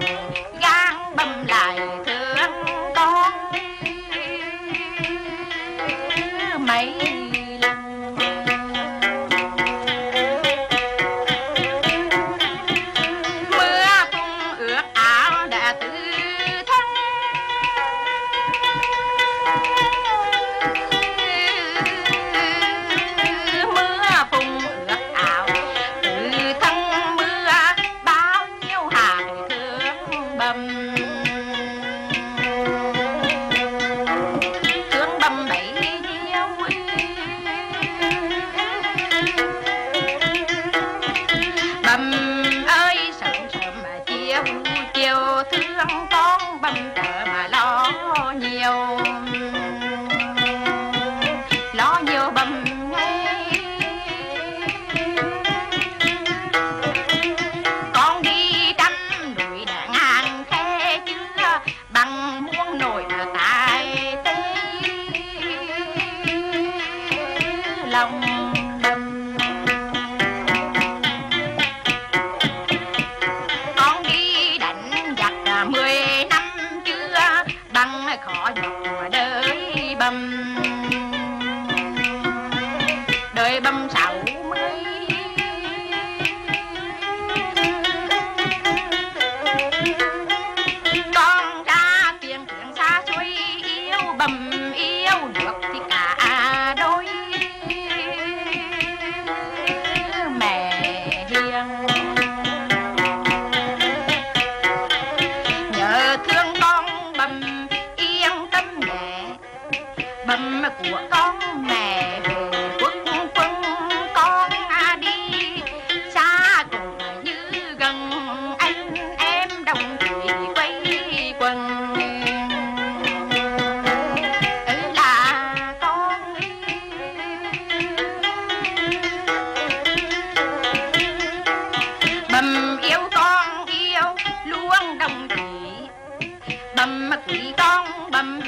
Bye. binh của con mẹ quốc quân con đi. Xa cùng như gần anh, em đồng thủy quay quần. Là con bầm yêu con yêu, luôn đồng thủy bầm quỷ con bầm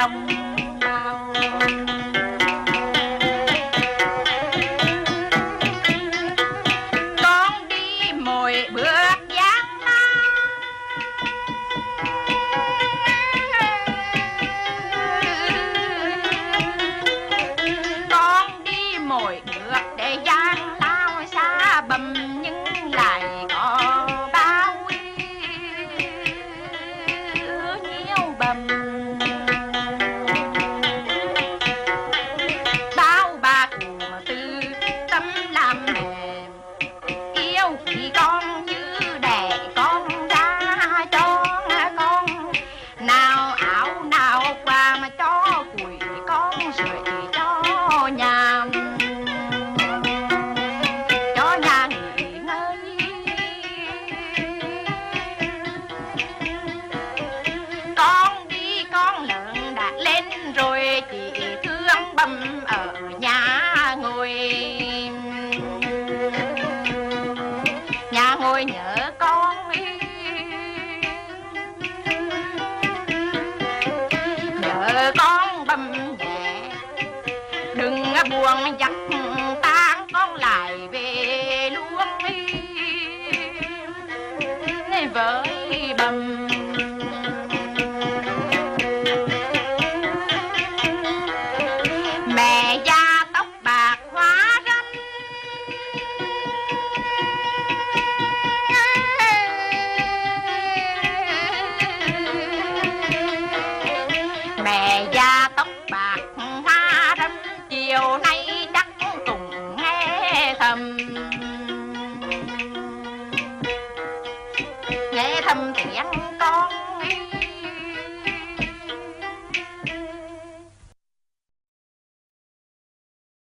đông con đi mỗi bữa rồi chị thương bầm ở nhà ngồi. Nhà ngồi nhớ con nhớ con bầm nhẹ, đừng buồn giặt tan con lại về luôn với bầm mẹ da tóc bạc hoa râm, chiều nay chắc cùng nghe thầm. Nghe thầm tiếng con